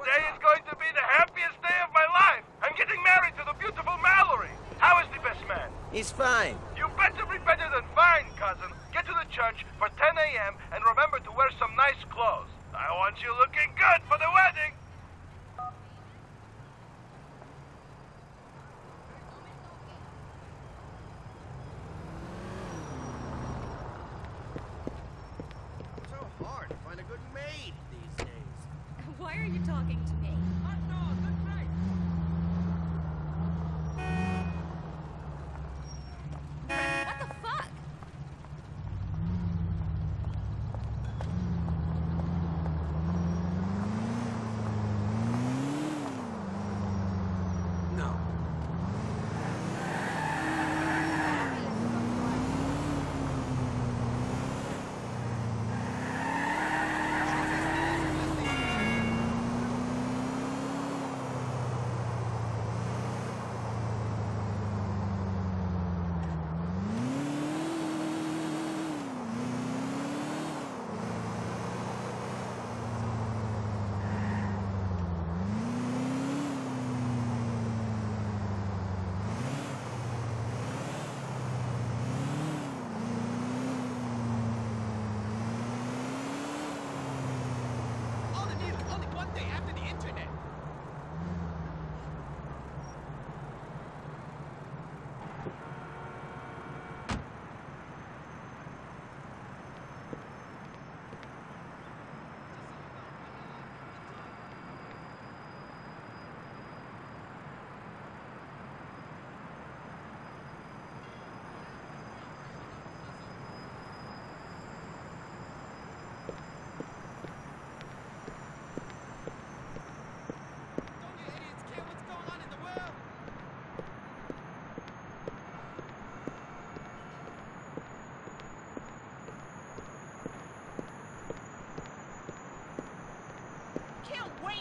Today is going to be the happiest day of my life. I'm getting married to the beautiful Mallory. How is the best man? He's fine.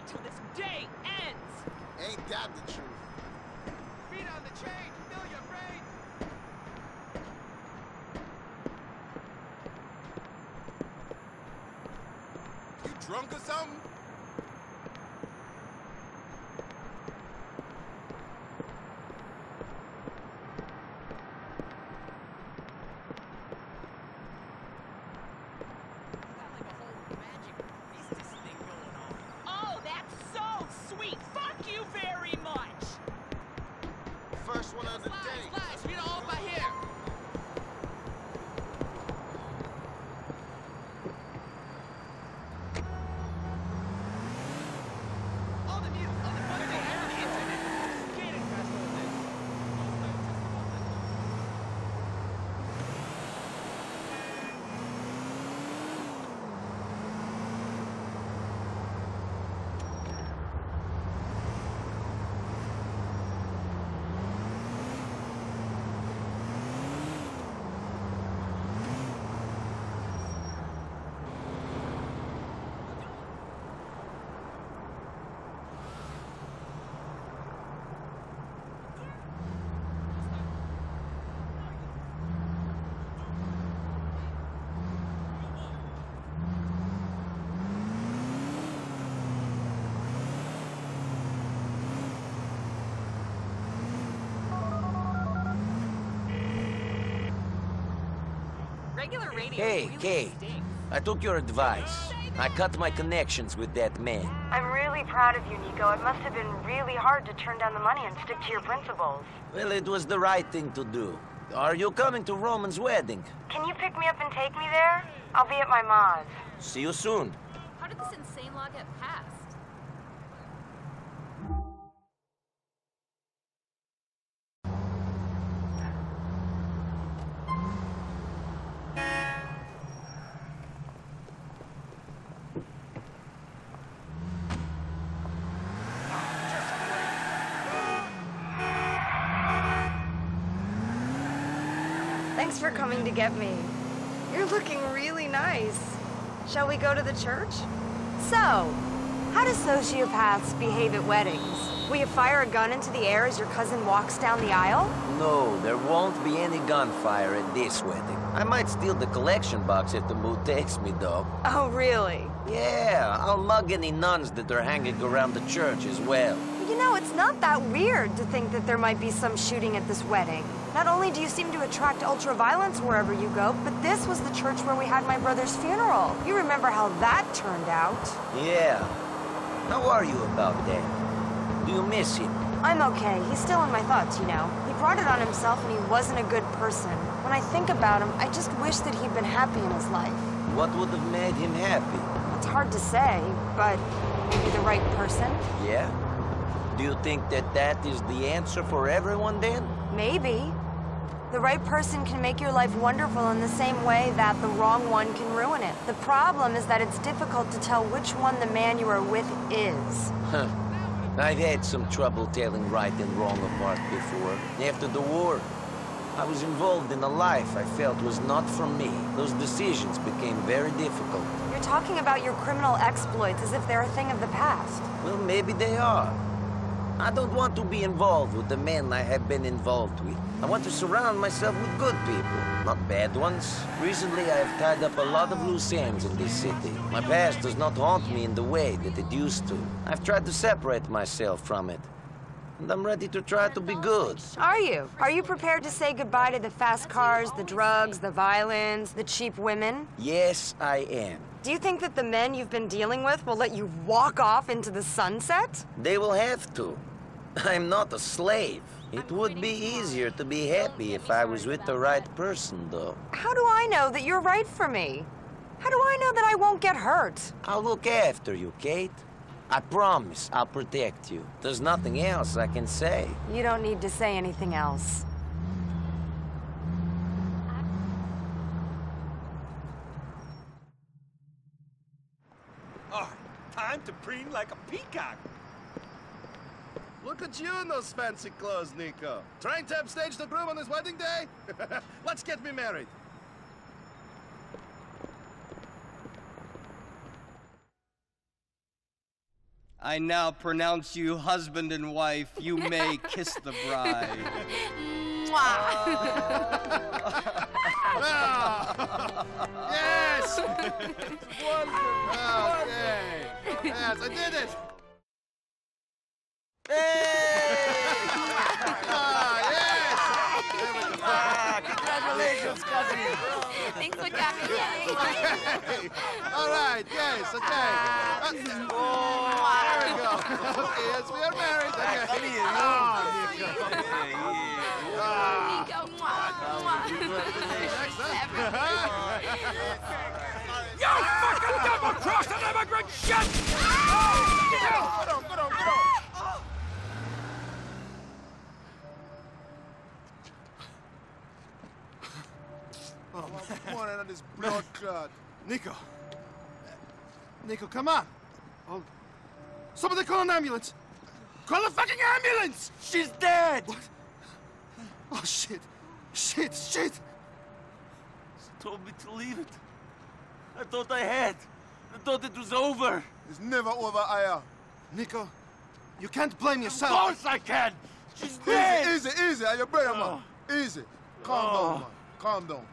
Till this day ends. Ain't that the truth? Feet on the chain, fill your brain. You drunk or something? Got like a whole magic priestess thing going on. Oh, that's so sweet. Fuck you very much. First one of the Slides, day. slides, feet all over here. All the news, only one day after the internet. Get it, Fast Regular radio Hey, really Kay. stinks. I took your advice. I cut my connections with that man. I'm really proud of you, Nico. It must have been really hard to turn down the money and stick to your principles. Well, it was the right thing to do. Are you coming to Roman's wedding? Can you pick me up and take me there? I'll be at my ma's. See you soon. How did this insane law get passed? Get me. You're looking really nice. Shall we go to the church? So, how do sociopaths behave at weddings? Will you fire a gun into the air as your cousin walks down the aisle? No, there won't be any gunfire at this wedding. I might steal the collection box if the mood takes me, though. Oh, really? Yeah, I'll mug any nuns that are hanging around the church as well. You know, it's not that weird to think that there might be some shooting at this wedding. Not only do you seem to attract ultra-violence wherever you go, but this was the church where we had my brother's funeral. You remember how that turned out. Yeah. How are you about that? Do you miss him? I'm okay. He's still in my thoughts, you know. He brought it on himself and he wasn't a good person. When I think about him, I just wish that he'd been happy in his life. What would have made him happy? It's hard to say, but maybe the right person? Yeah? Do you think that that is the answer for everyone then? Maybe. The right person can make your life wonderful in the same way that the wrong one can ruin it. The problem is that it's difficult to tell which one the man you are with is. Huh. I've had some trouble telling right and wrong apart before. After the war, I was involved in a life I felt was not for me. Those decisions became very difficult. You're talking about your criminal exploits as if they're a thing of the past. Well, maybe they are. I don't want to be involved with the men I have been involved with. I want to surround myself with good people, not bad ones. Recently, I have tied up a lot of loose ends in this city. My past does not haunt me in the way that it used to. I've tried to separate myself from it. And I'm ready to try to be good. Are you? Are you prepared to say goodbye to the fast cars, the drugs, the violence, the cheap women? Yes, I am. Do you think that the men you've been dealing with will let you walk off into the sunset? They will have to. I'm not a slave. It would be easier to be happy if I was with the right person, though. How do I know that you're right for me? How do I know that I won't get hurt? I'll look after you, Kate. I promise I'll protect you. There's nothing else I can say. You don't need to say anything else. All right, time to preen like a peacock. Look at you in those fancy clothes, Nico. Trying to upstage the groom on his wedding day? Let's get me married. I now pronounce you husband and wife. You may kiss the bride. Mwah! Yes! Wonderful! Okay. Yes, I did it! Ah, yes! Ah, congratulations, cousin! Thanks for coming. Okay. All right, yes, okay. Uh, there we go. Okay, yes, we are married. Okay. Oh, Nico. Ah. Nico, mwah, mwah. Next, huh? You fucking double-crossing immigrant shit! Get on, get on, get on, get on. Oh, come on out of this blood clot. Nico. Nico, come on. Oh, somebody call an ambulance. Call a fucking ambulance! She's dead! What? Oh, shit. Shit, shit. She told me to leave it. I thought I had. I thought it was over. It's never over, Aya. Nico, you can't blame yourself. Of course I can! She's dead! Easy, easy, easy. Your brother, man. Oh. Easy. Calm Oh. down, man. Calm down.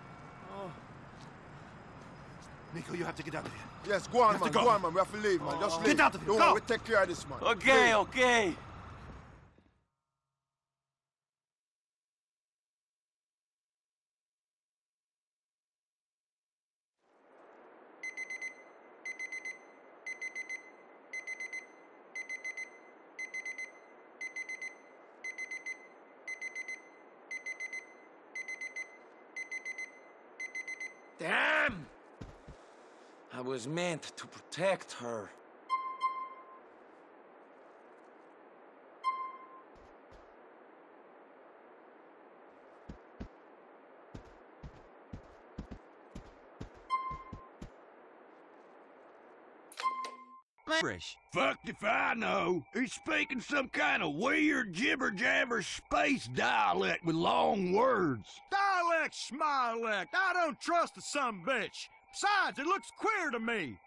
Nico, you have to get out of here. Yes, go on, man. go. Go. on, man. We have to leave, man. Just leave. Get out of here. Don't Go. worry, we take care of this, man. Okay, Leave. okay. Damn! I was meant to protect her. Fresh. Fucked if I know. He's speaking some kind of weird jibber jabber space dialect with long words. Dialect, schmilect. I don't trust the some bitch. Besides, it looks queer to me.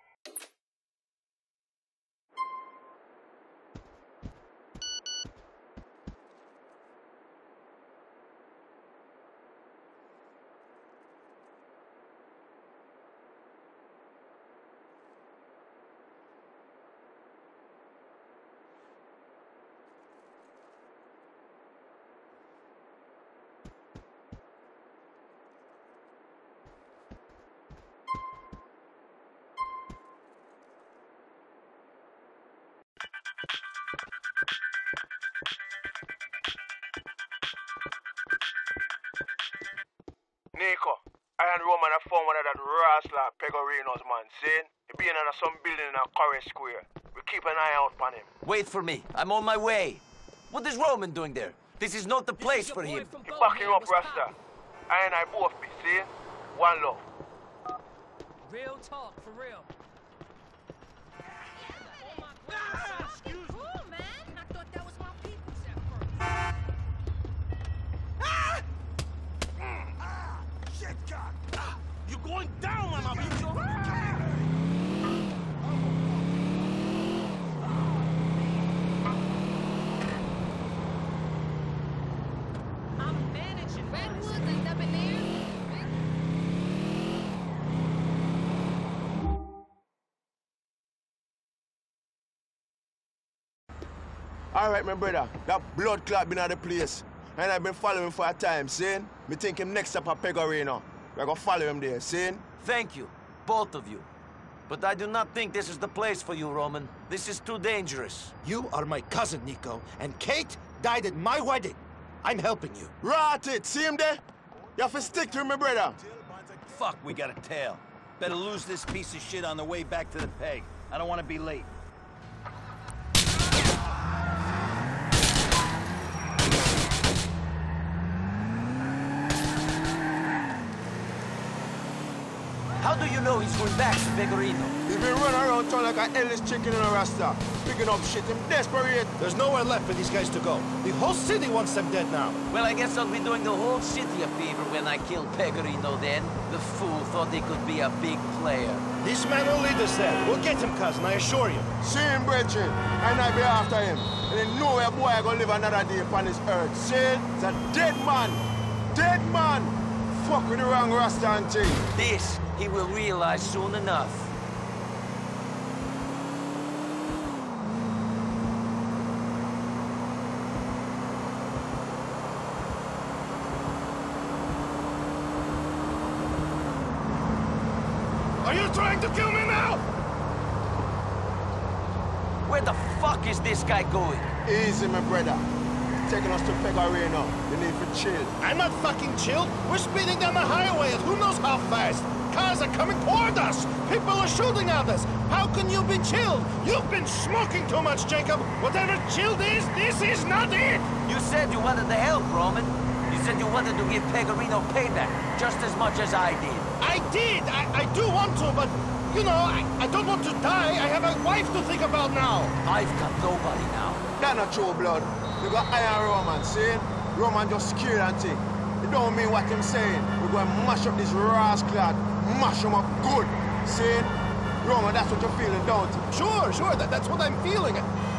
Nico, I and Roman have found one of that rascal Pegorino's man, see? He being in some building in a Corey Square. We keep an eye out on him. Wait for me. I'm on my way. What is Roman doing there? This is not the place for him. He backing up Rasta. I and I both be, see? One love. Real talk, for real. All right, my brother. That blood clot been at the place. And I've been following for a time, seeing? Me think him next up at Pegorino. We're gonna follow him there, seeing? Thank you, both of you. But I do not think this is the place for you, Roman. This is too dangerous. You are my cousin, Nico, and Kate died at my wedding. I'm helping you. Rot it! See him there? You have to stick to him, my brother. Fuck, we got a tail. Better lose this piece of shit on the way back to the peg. I don't want to be late. Do you know he's going back to Pegorino? He's been running around town like an endless chicken in a rasta. Picking up shit. Him desperate. There's nowhere left for these guys to go. The whole city wants them dead now. Well, I guess I'll be doing the whole city a favor when I kill Pegorino then. The fool thought he could be a big player. This man will lead us there. We'll get him, cousin, I assure you. See him, brethren. And I'll be after him. And then nowhere boy I gonna live another day upon this earth. See? It's a dead man. Dead man. Fuck with the wrong rasta and thing. This he will realize soon enough. Are you trying to kill me now? Where the fuck is this guy going? Easy, my brother. Taking us to Pegorino. You need to chill. I'm not fucking chilled. We're speeding down the highway at who knows how fast. Cars are coming toward us. People are shooting at us. How can you be chilled? You've been smoking too much, Jacob. Whatever chilled is, this is not it. You said you wanted the help, Roman. You said you wanted to give Pegorino payback, just as much as I did. I did. I, I do want to, but, you know, I, I don't want to die. I have a wife to think about now. I've got nobody now. That not true, blood. You got Iron Roman, see? Roman just scared and thing. It don't mean what him saying. We're going to mash up this rascal, mash him up good. See? Roman, that's what you're feeling, don't you? Sure, sure. That, that's what I'm feeling.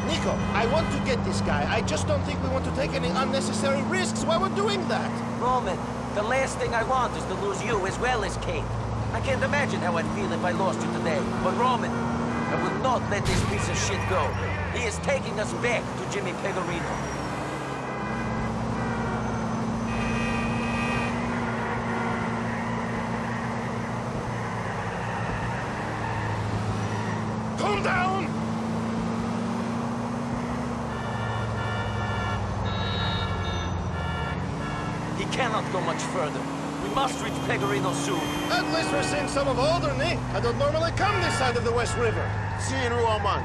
Nico, I want to get this guy. I just don't think we want to take any unnecessary risks while we're doing that. Roman, the last thing I want is to lose you as well as Kate. I can't imagine how I'd feel if I lost you today. But Roman, I will not let this piece of shit go. He is taking us back to Jimmy Pegorino. Calm down! He cannot go much further. We must reach Pegorino soon. At least we're seeing some of Alderney. I don't normally come this side of the West River. Seeing Roman.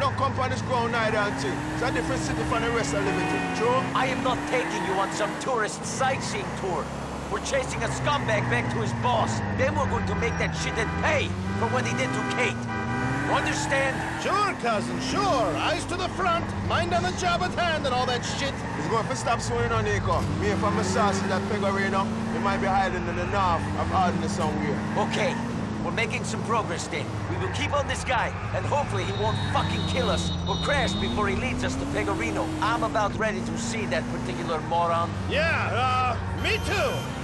Don't come on this ground neither and thing. It's a different city from the rest of Liberty. True? I am not taking you on some tourist sightseeing tour. We're chasing a scumbag back to his boss. Then we're going to make that shithead pay for what he did to Kate. Understand? Sure, cousin, sure. Eyes to the front, mind on the job at hand and all that shit. He's going to stop swinging on Nico. Me and from sauce in that Pegorino, he might be hiding in the north of Alderney somewhere. Okay, we're making some progress then. We will keep on this guy, and hopefully he won't fucking kill us or crash before he leads us to Pegorino. I'm about ready to see that particular moron. Yeah, uh, me too.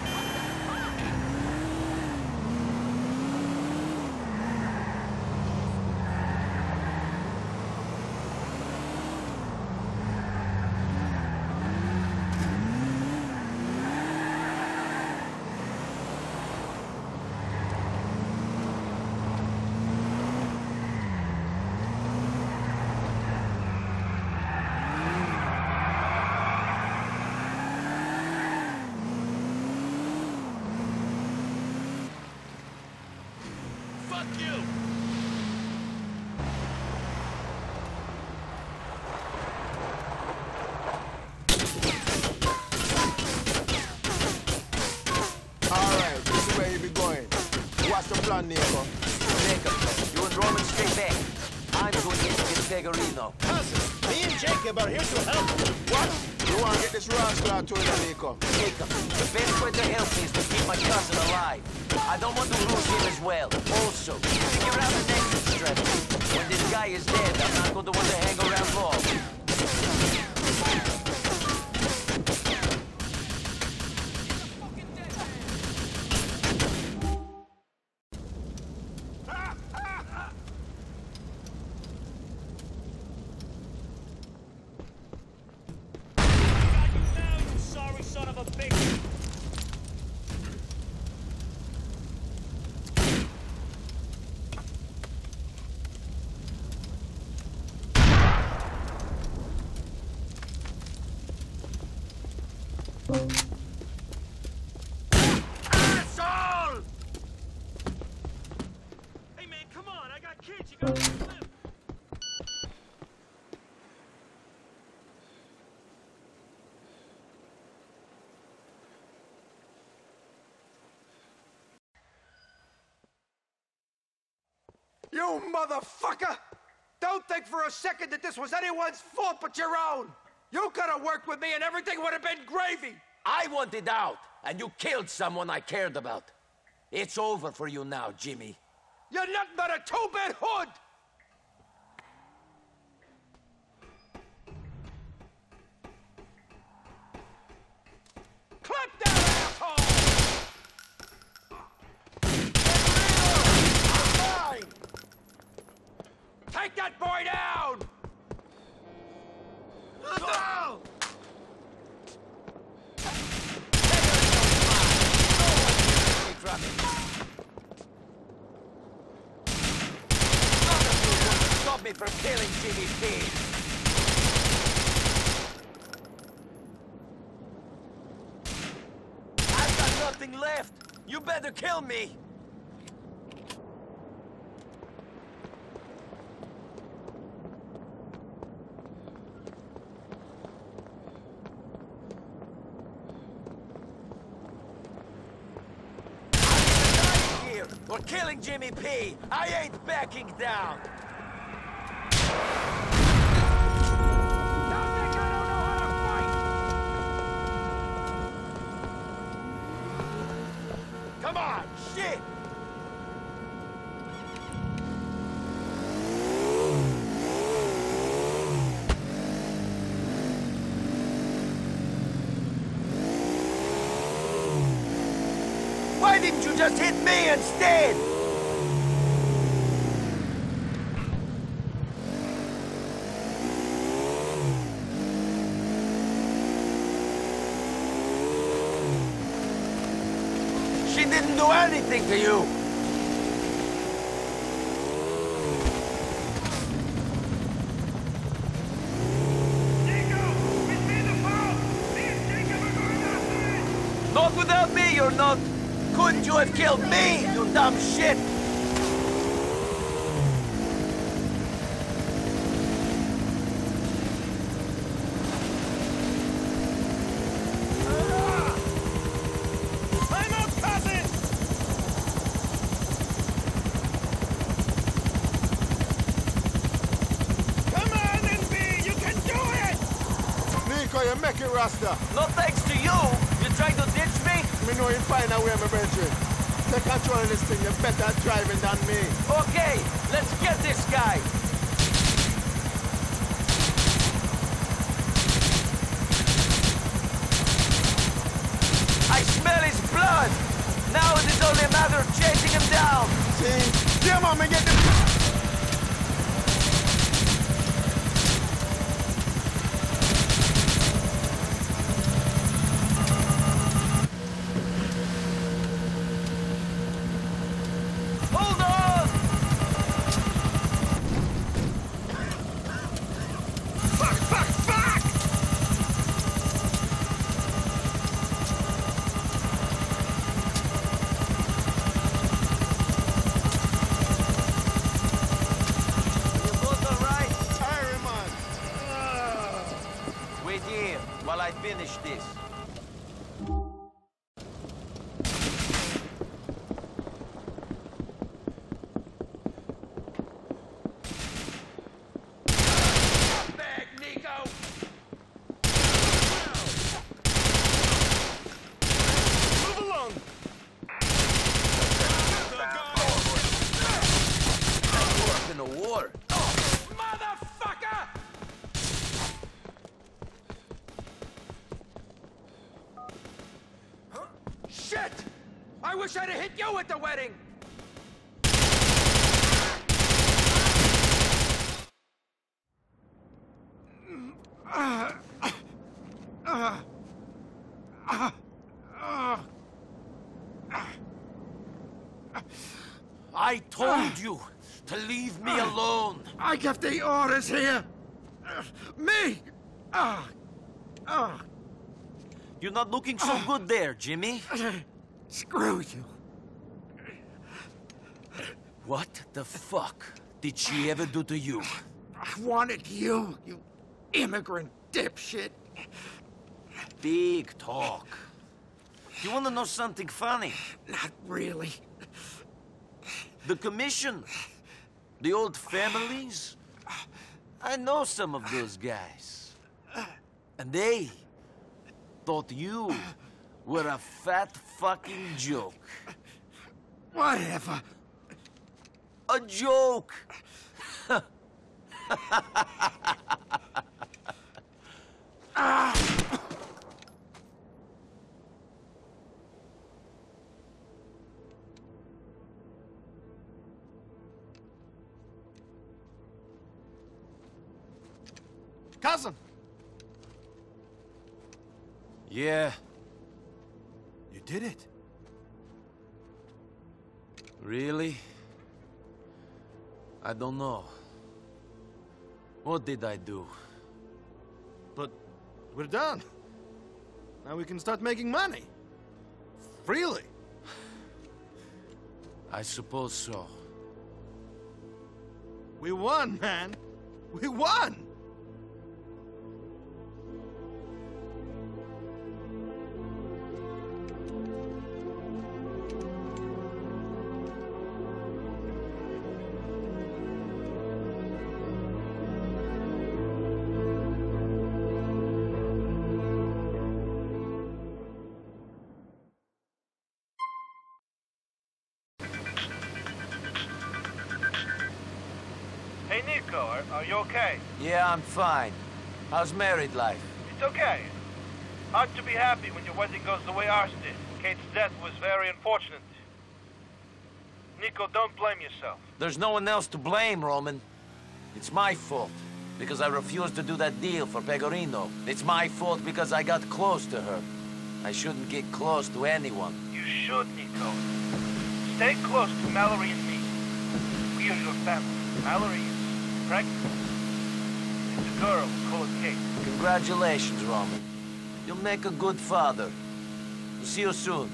This rascal to the Nico? Jacob, the best way to help me is to keep my cousin alive. I don't want to lose him as well. Also, figure out the next strategy. When this guy is dead, I'm not going to want to hang around long. Now, you sorry son of a bitch! Asshole! Hey man, come on, I got kids, you gotta live. You motherfucker! Don't think for a second that this was anyone's fault but your own! You could have worked with me and everything would have been gravy! I wanted out, and you killed someone I cared about. It's over for you now, Jimmy. You're nothing but a two-bit hood! Clip that asshole! Fine! Take that boy down! No! Stop me from killing Jimmy P. I've got nothing left. You better kill me. Here or killing Jimmy P. I ain't backing down. Come on! Shit! Why didn't you just hit me instead? She didn't do anything to you. Not without me, you're not. Couldn't you have killed me, you dumb shit? Time out, cousin! Come on, NB, you can do it! Nico, you make No thanks to you. You trying to ditch me? Me know you find a way, my brethren. Take control of this thing. You're better at driving than me. Okay, let's get this guy. I smell his blood. Now it is only a matter of chasing him down. See? Yeah, man, me get the... I'd have hit you at the wedding! I told you to leave me alone. I give the orders here. Me! Ah! Ah! You're not looking so good there, Jimmy. Screw you. What the fuck did she ever do to you? I wanted you, you immigrant dipshit. Big talk. You want to know something funny? Not really. The commission. The old families. I know some of those guys. And they thought you were a fat fucking joke. Whatever. A joke! Cousin, Yeah, you did it. really? I don't know. What did I do? But we're done. Now we can start making money. Freely. I suppose so. We won, man. We won! Yeah, I'm fine. How's married life? It's okay. Hard to be happy when your wedding goes the way ours did. Kate's death was very unfortunate. Nico, don't blame yourself. There's no one else to blame, Roman. It's my fault. Because I refused to do that deal for Pegorino. It's my fault because I got close to her. I shouldn't get close to anyone. You should, Nico. Stay close to Mallory and me. We are your family. Mallory is pregnant. It's a girl. We call her Kate. Congratulations, Roman. You'll make a good father. See you soon.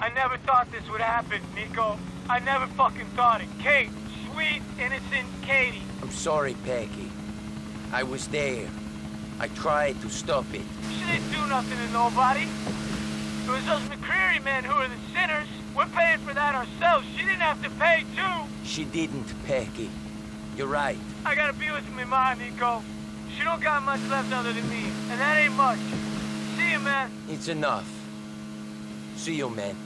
I never thought this would happen, Nico. I never fucking thought it. Kate, sweet, innocent Katie. I'm sorry, Packie. I was there. I tried to stop it. She didn't do nothing to nobody. It was those McReary men who are the sinners. We're paying for that ourselves. She didn't have to pay, too. She didn't, Packie. You're right. I gotta be with my mom, Nico. She don't got much left other than me, and that ain't much. See you, man. It's enough. See you, man.